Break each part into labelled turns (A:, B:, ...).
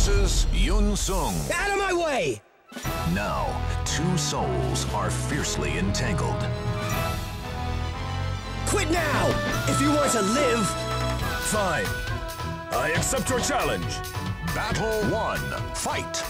A: versus Yun Sung.
B: Out of my way!
A: Now, two souls are fiercely entangled.
B: Quit now! If you want to live!
C: Fine. I accept your challenge.
A: Battle one. Fight.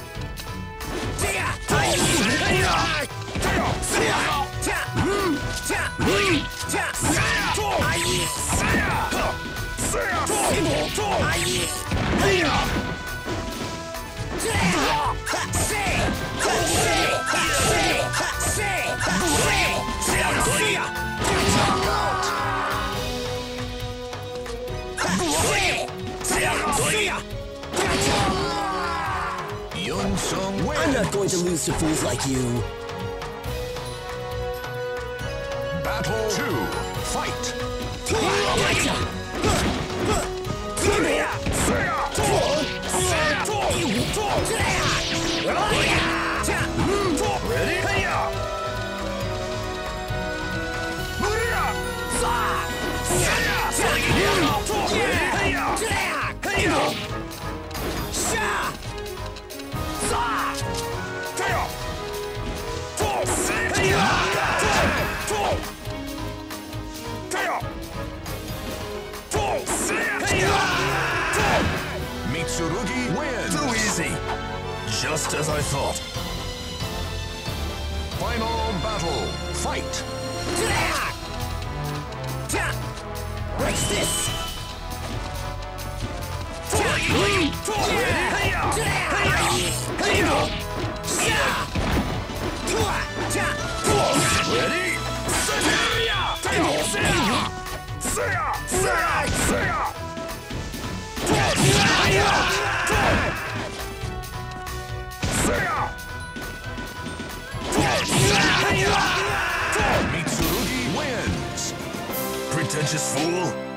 B: I'm not going to lose to fools like you.
A: Battle two. Fight. Mitsurugi wins.
C: Too easy. Just as I thought.
A: Final battle. Fight.
B: What's this?
A: Mitsurugi wins.
C: Pretentious fool.